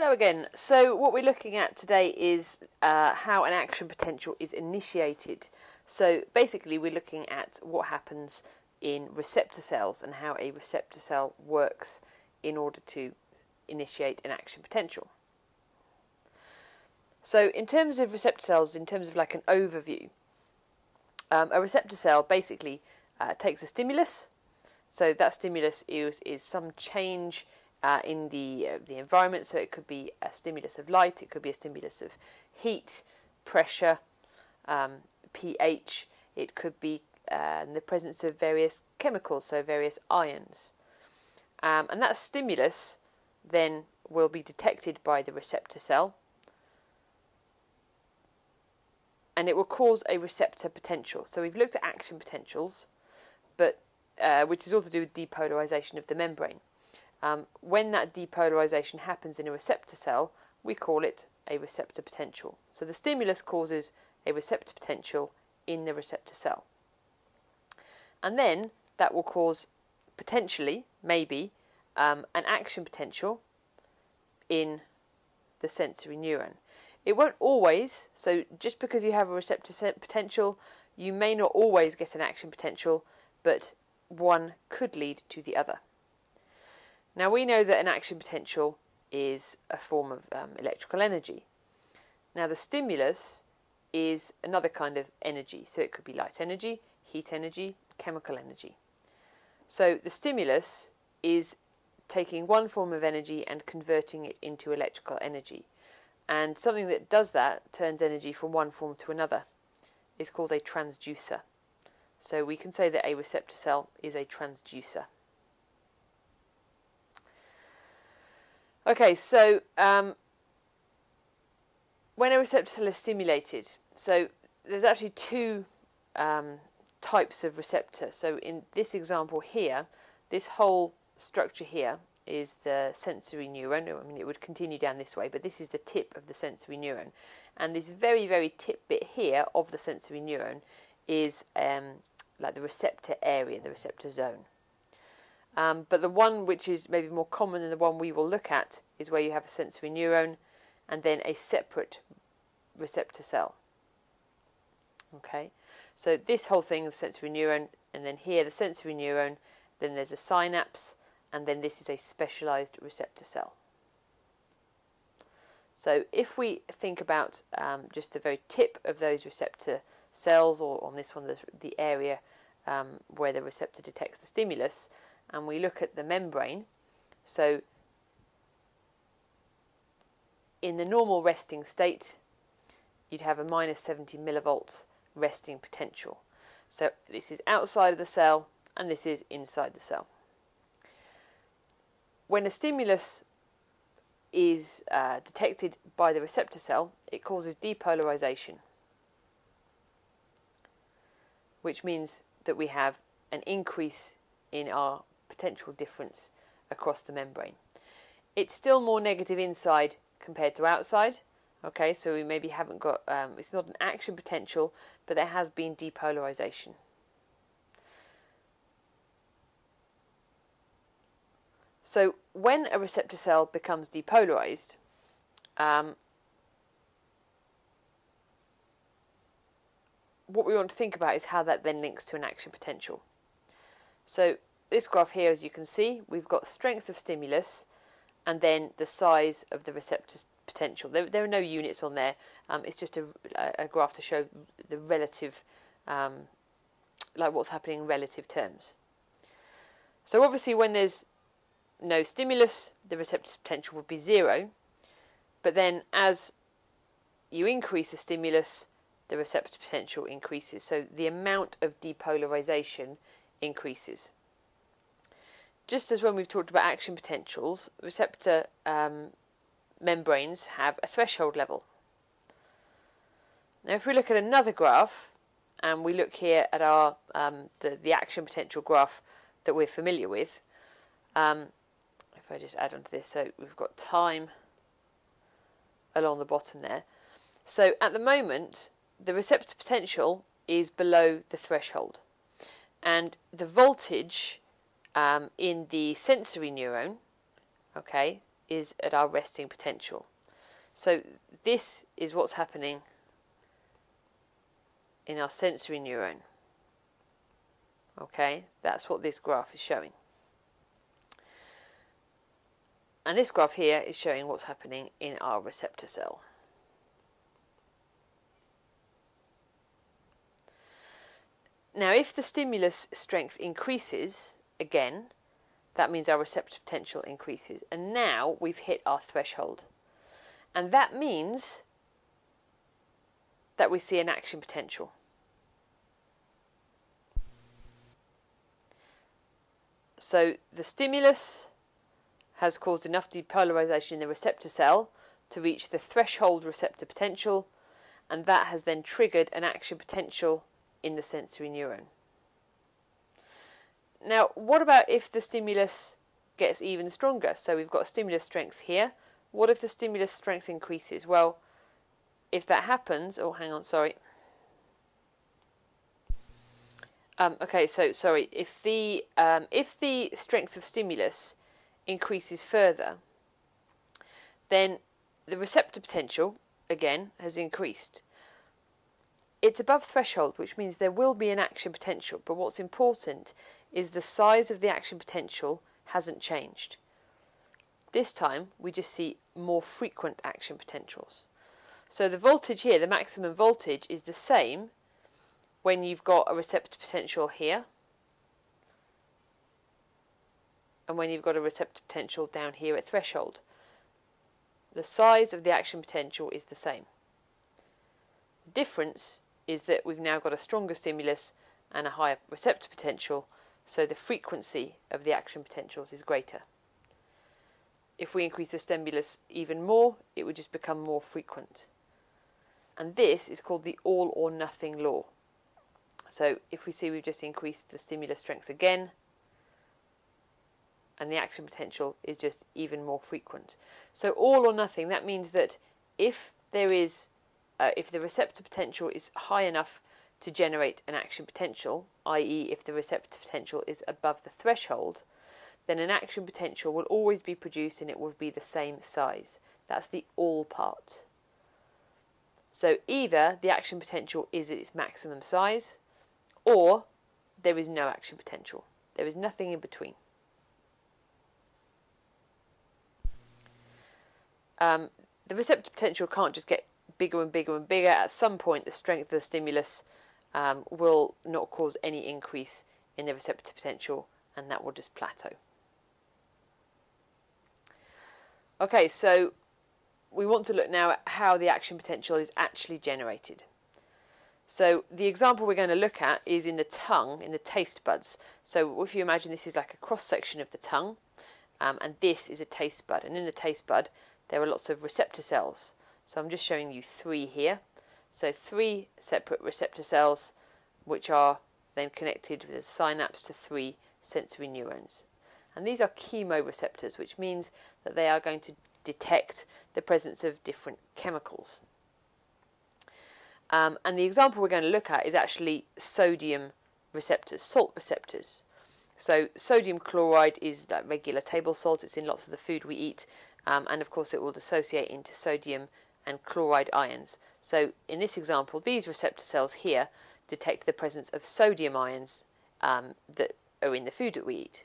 Hello again. So what we're looking at today is uh, how an action potential is initiated. So basically we're looking at what happens in receptor cells and how a receptor cell works in order to initiate an action potential. So in terms of receptor cells, in terms of like an overview, um, a receptor cell basically uh, takes a stimulus. So that stimulus is, is some change uh, in the uh, the environment. So it could be a stimulus of light, it could be a stimulus of heat, pressure, um, pH. It could be uh, in the presence of various chemicals, so various ions. Um, and that stimulus then will be detected by the receptor cell and it will cause a receptor potential. So we've looked at action potentials, but uh, which is all to do with depolarization of the membrane. Um, when that depolarization happens in a receptor cell, we call it a receptor potential. So the stimulus causes a receptor potential in the receptor cell. And then that will cause potentially, maybe, um, an action potential in the sensory neuron. It won't always, so just because you have a receptor potential, you may not always get an action potential, but one could lead to the other. Now we know that an action potential is a form of um, electrical energy. Now the stimulus is another kind of energy, so it could be light energy, heat energy, chemical energy. So the stimulus is taking one form of energy and converting it into electrical energy. And something that does that, turns energy from one form to another, is called a transducer. So we can say that a receptor cell is a transducer. Okay, so um, when a receptor is stimulated, so there's actually two um, types of receptor. So in this example here, this whole structure here is the sensory neuron. I mean, it would continue down this way, but this is the tip of the sensory neuron. And this very, very tip bit here of the sensory neuron is um, like the receptor area, the receptor zone. Um, but the one which is maybe more common than the one we will look at is where you have a sensory neuron and then a separate receptor cell. Okay, so this whole thing is sensory neuron, and then here the sensory neuron, then there's a synapse, and then this is a specialized receptor cell. So if we think about um, just the very tip of those receptor cells, or on this one, the, the area um, where the receptor detects the stimulus, and we look at the membrane, so in the normal resting state, you'd have a minus 70 millivolts resting potential. So this is outside of the cell, and this is inside the cell when a stimulus is uh, detected by the receptor cell, it causes depolarization, which means that we have an increase in our potential difference across the membrane. It's still more negative inside compared to outside. Okay, so we maybe haven't got, um, it's not an action potential, but there has been depolarization. So when a receptor cell becomes depolarized, um, what we want to think about is how that then links to an action potential. So this graph here, as you can see, we've got strength of stimulus and then the size of the receptor potential. There, there are no units on there. Um, it's just a, a, graph to show the relative, um, like what's happening in relative terms. So obviously when there's no stimulus, the receptor potential would be zero. But then as you increase the stimulus, the receptor potential increases. So the amount of depolarization increases. Just as when we've talked about action potentials, receptor um, membranes have a threshold level. Now if we look at another graph, and we look here at our um, the, the action potential graph that we're familiar with, um, if I just add on to this, so we've got time along the bottom there. So at the moment, the receptor potential is below the threshold. And the voltage um, in the sensory neuron, okay, is at our resting potential. So this is what's happening in our sensory neuron. Okay, that's what this graph is showing. And this graph here is showing what's happening in our receptor cell. Now, if the stimulus strength increases, again, that means our receptor potential increases. And now we've hit our threshold. And that means that we see an action potential. So the stimulus has caused enough depolarization in the receptor cell to reach the threshold receptor potential, and that has then triggered an action potential in the sensory neuron. Now, what about if the stimulus gets even stronger? So we've got stimulus strength here. What if the stimulus strength increases? Well, if that happens, oh, hang on, sorry. Um, okay, so sorry. If the um, if the strength of stimulus increases further, then the receptor potential again has increased. It's above threshold, which means there will be an action potential. But what's important is the size of the action potential hasn't changed. This time we just see more frequent action potentials. So the voltage here, the maximum voltage, is the same when you've got a receptor potential here and when you've got a receptor potential down here at threshold. The size of the action potential is the same. The difference is that we've now got a stronger stimulus and a higher receptor potential, so the frequency of the action potentials is greater. If we increase the stimulus even more, it would just become more frequent. And this is called the all or nothing law. So if we see we've just increased the stimulus strength again, and the action potential is just even more frequent. So all or nothing, that means that if there is, uh, if the receptor potential is high enough to generate an action potential, i.e. if the receptor potential is above the threshold, then an action potential will always be produced and it will be the same size. That's the all part. So either the action potential is at its maximum size, or there is no action potential. There is nothing in between. Um, the receptor potential can't just get bigger and bigger and bigger. At some point, the strength of the stimulus um, will not cause any increase in the receptor potential, and that will just plateau. Okay, so we want to look now at how the action potential is actually generated. So the example we're going to look at is in the tongue, in the taste buds. So if you imagine this is like a cross section of the tongue, um, and this is a taste bud, and in the taste bud there are lots of receptor cells. So I'm just showing you three here. So three separate receptor cells, which are then connected with a synapse to three sensory neurons. And these are chemoreceptors, which means that they are going to detect the presence of different chemicals. Um, and the example we're going to look at is actually sodium receptors, salt receptors. So sodium chloride is that regular table salt. It's in lots of the food we eat, um, and of course it will dissociate into sodium and chloride ions. So in this example, these receptor cells here detect the presence of sodium ions um, that are in the food that we eat.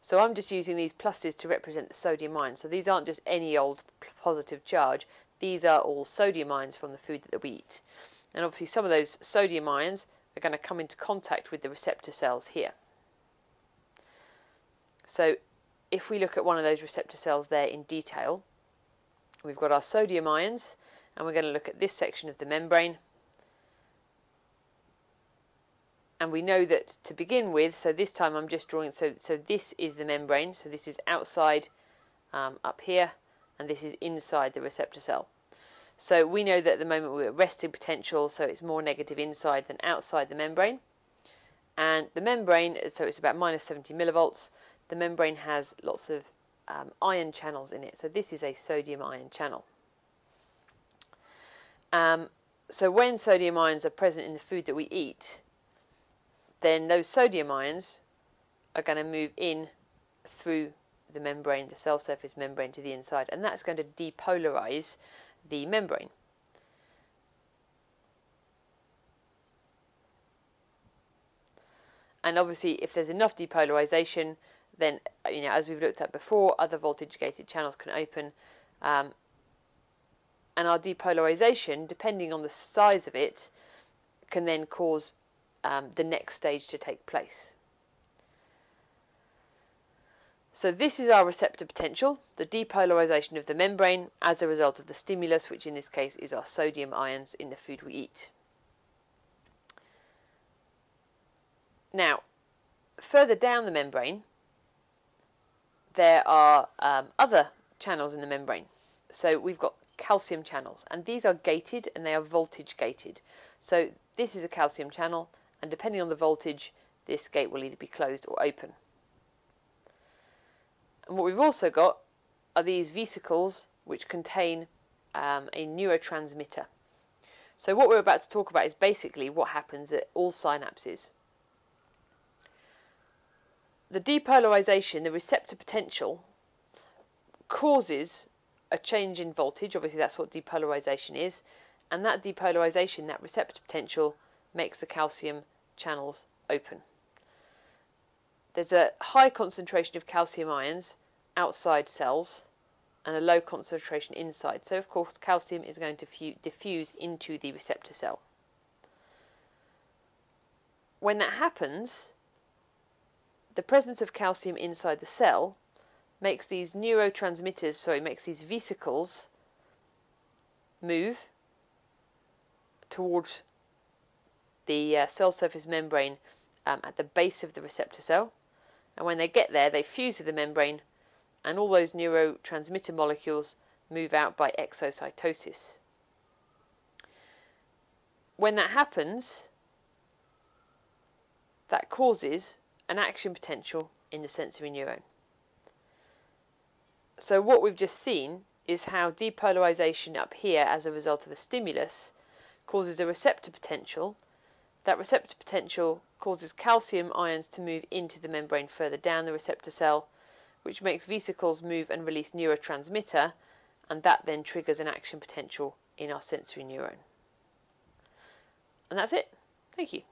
So I'm just using these pluses to represent the sodium ions. So these aren't just any old positive charge. These are all sodium ions from the food that we eat. And obviously some of those sodium ions are going to come into contact with the receptor cells here. So if we look at one of those receptor cells there in detail, we've got our sodium ions, and we're going to look at this section of the membrane. And we know that to begin with, so this time I'm just drawing, so, so this is the membrane, so this is outside um, up here, and this is inside the receptor cell. So we know that at the moment we're at resting potential, so it's more negative inside than outside the membrane. And the membrane, so it's about minus 70 millivolts, the membrane has lots of um, ion channels in it. So this is a sodium ion channel. Um, so when sodium ions are present in the food that we eat, then those sodium ions are going to move in through the membrane, the cell surface membrane to the inside, and that's going to depolarize the membrane. And obviously, if there's enough depolarization, then you know, as we've looked at before, other voltage gated channels can open, um, and our depolarization, depending on the size of it, can then cause um, the next stage to take place. So this is our receptor potential, the depolarization of the membrane as a result of the stimulus, which in this case is our sodium ions in the food we eat. Now, further down the membrane, there are um, other channels in the membrane. So we've got calcium channels, and these are gated and they are voltage gated. So this is a calcium channel, and depending on the voltage, this gate will either be closed or open. And what we've also got are these vesicles which contain um, a neurotransmitter. So what we're about to talk about is basically what happens at all synapses. The depolarization, the receptor potential, causes a change in voltage. Obviously, that's what depolarization is. And that depolarization, that receptor potential, makes the calcium channels open. There's a high concentration of calcium ions outside cells and a low concentration inside. So, of course, calcium is going to diffuse into the receptor cell. When that happens, the presence of calcium inside the cell makes these neurotransmitters, sorry, makes these vesicles move towards the uh, cell surface membrane um, at the base of the receptor cell. And when they get there, they fuse with the membrane, and all those neurotransmitter molecules move out by exocytosis. When that happens, that causes an action potential in the sensory neuron. So, what we've just seen is how depolarization up here as a result of a stimulus causes a receptor potential. That receptor potential causes calcium ions to move into the membrane further down the receptor cell, which makes vesicles move and release neurotransmitter, and that then triggers an action potential in our sensory neuron. And that's it. Thank you.